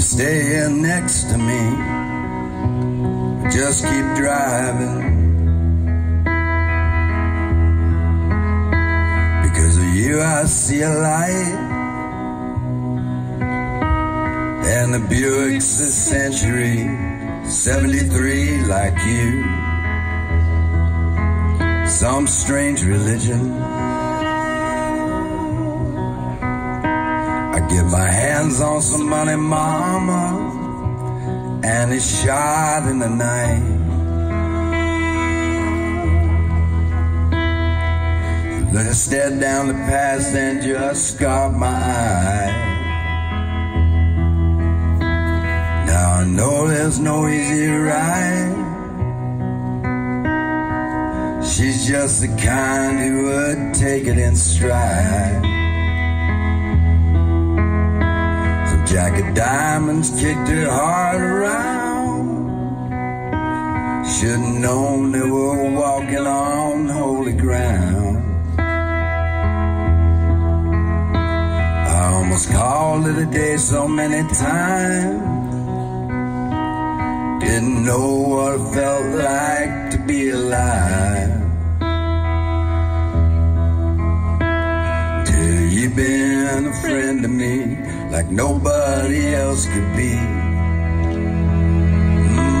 you stay here next to me? Just keep driving. Because of you, I see a light. And the Buick's a century, 73 like you. Some strange religion. Get my hands on some money, mama, and it's shot in the night. Let her stare down the past and just scarf my eye. Now I know there's no easy ride. She's just the kind who would take it in stride. Jacket diamonds kicked her heart around. Should've known they were walking on holy ground. I almost called it a day so many times. Didn't know what it felt like to be alive. You've been a friend to me like nobody else could be. Mm.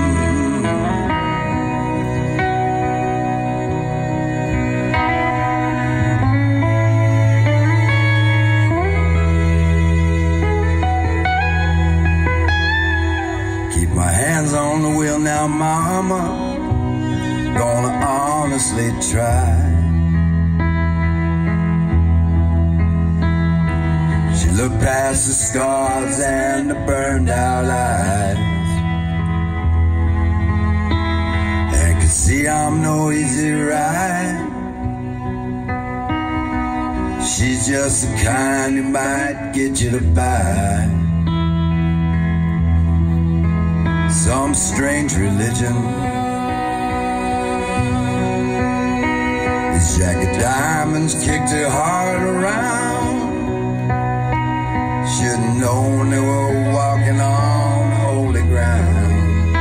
Keep my hands on the wheel now, mama. Gonna honestly try. Looked past the scars and the burned out eyes. And could see I'm no easy ride. She's just the kind who might get you to buy. some strange religion. His jacket diamonds kicked her heart around. Walking on holy ground.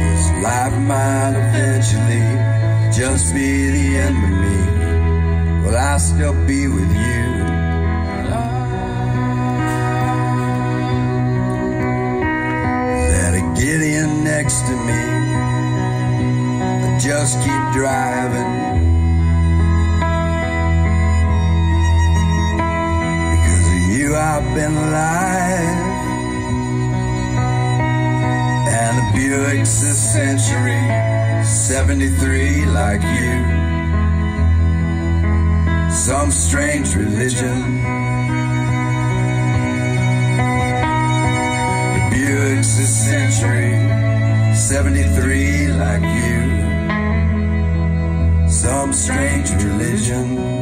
This life might eventually just be the end of me. Will I still be with you? That a Gideon next to me. I just keep driving. been alive And a Buick's a century 73 like you. Some strange religion. The Buick's a century 73 like you. Some strange religion.